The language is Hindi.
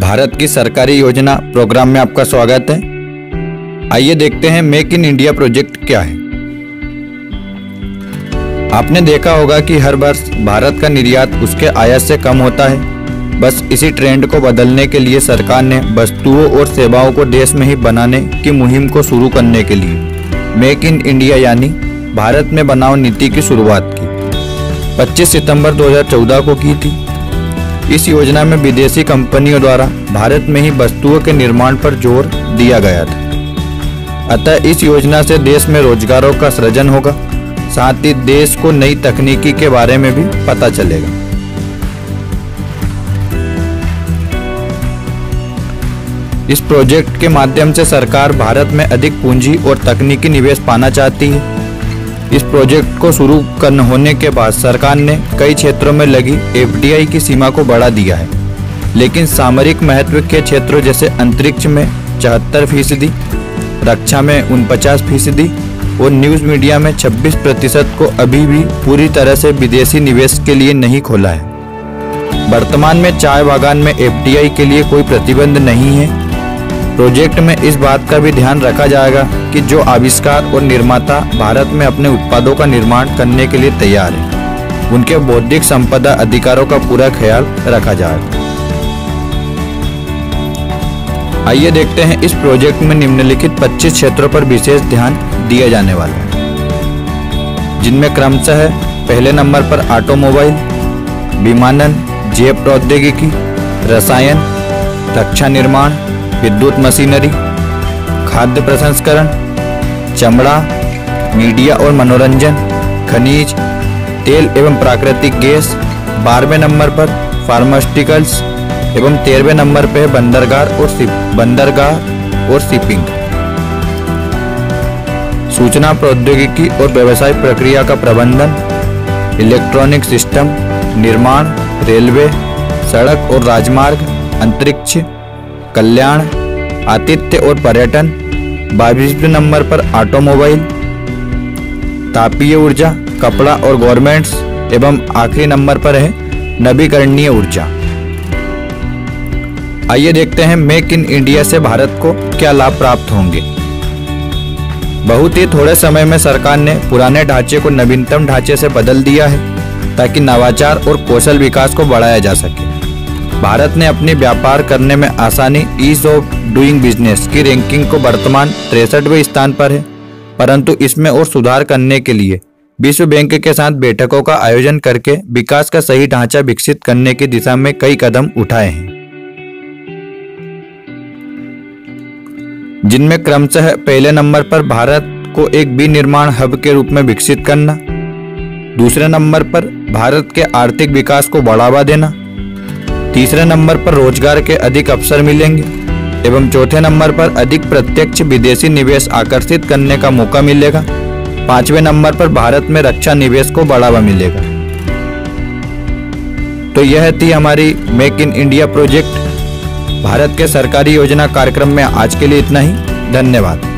भारत की सरकारी योजना प्रोग्राम में आपका स्वागत है। आइए देखते हैं मेक इन इंडिया प्रोजेक्ट क्या है। आपने देखा होगा कि हर वर्ष भारत का निर्यात उसके आयात से कम होता है। बस इसी ट्रेंड को बदलने के लिए सरकार ने वस्तुओं और सेवाओं को देश में ही बनाने की मुहिम को शुरू करने के लिए मेक इन इंडिया यानी भारत में बनाओ नीति की शुरुआत की। 25 सितंबर 2014 को की थी। इस योजना में विदेशी कंपनियों द्वारा भारत में ही वस्तुओं के निर्माण पर ज़ोर दिया गया था। अतः इस योजना से देश में रोजगारों का सृजन होगा, साथ ही देश को नई तकनीकी के बारे में भी पता चलेगा। इस प्रोजेक्ट के माध्यम से सरकार भारत में अधिक पूंजी और तकनीकी निवेश पाना चाहती है। इस प्रोजेक्ट को शुरू करने होने के बाद सरकार ने कई क्षेत्रों में लगी एफडीआई की सीमा को बढ़ा दिया है। लेकिन सामरिक महत्व के क्षेत्रों जैसे अंतरिक्ष में चौहत्तर फ़ीसदी, रक्षा में उनपचास फ़ीसदी और न्यूज़ मीडिया में 26 प्रतिशत को अभी भी पूरी तरह से विदेशी निवेश के लिए नहीं खोला है। वर्तमान में चाय बागान में एफडीआई के लिए कोई प्रतिबंध नहीं है। प्रोजेक्ट में इस बात का भी ध्यान रखा जाएगा कि जो आविष्कार और निर्माता भारत में अपने उत्पादों का निर्माण करने के लिए तैयार है, उनके बौद्धिक संपदा अधिकारों का पूरा ख्याल रखा जाएगा आइए देखते हैं इस प्रोजेक्ट में निम्नलिखित 25 क्षेत्रों पर विशेष ध्यान दिया जाने वाला है। जिनमें क्रमशः है पहले नंबर पर ऑटोमोबाइल, विमानन जैव प्रौद्योगिकी, रसायन, रक्षा निर्माण विद्युत मशीनरी, खाद्य प्रसंस्करण, चमड़ा, मीडिया और मनोरंजन, खनिज, तेल एवं प्राकृतिक गैस, बारहवें नंबर पर फार्मास्यूटिकल्स एवं तेरहवें नंबर पर बंदरगाह और बंदरगाह और शिपिंग। सूचना प्रौद्योगिकी और व्यवसाय प्रक्रिया का प्रबंधन, इलेक्ट्रॉनिक सिस्टम, निर्माण, रेलवे, सड़क और राजमार्ग, अंतरिक्ष, कल्याण आतिथ्य और पर्यटन। बाईसवें नंबर पर ऑटोमोबाइल, तापीय ऊर्जा, कपड़ा और गवर्नमेंट्स एवं आखिरी नंबर पर है नवीकरणीय ऊर्जा। आइए देखते हैं मेक इन इंडिया से भारत को क्या लाभ प्राप्त होंगे। बहुत ही थोड़े समय में सरकार ने पुराने ढांचे को नवीनतम ढांचे से बदल दिया है, ताकि नवाचार और कौशल विकास को बढ़ाया जा सके। भारत ने अपने व्यापार करने में आसानी ईज ऑफ़ डूइंग बिज़नेस की रैंकिंग को वर्तमान तिरसठवें स्थान पर है। परंतु इसमें और सुधार करने के लिए विश्व बैंक के साथ बैठकों का आयोजन करके विकास का सही ढांचा विकसित करने की दिशा में कई कदम उठाए हैं। जिनमें क्रमशः पहले नंबर पर भारत को एक विनिर्माण हब के रूप में विकसित करना, दूसरे नंबर पर भारत के आर्थिक विकास को बढ़ावा देना तीसरे नंबर पर रोज़गार के अधिक अवसर मिलेंगे, एवं चौथे नंबर पर अधिक प्रत्यक्ष विदेशी निवेश आकर्षित करने का मौका मिलेगा। पाँचवें नंबर पर भारत में रक्षा निवेश को बढ़ावा मिलेगा। तो यह थी हमारी make in India project. Bharat के सरकारी योजना कार्यक्रम में आज के लिए इतना ही। धन्यवाद।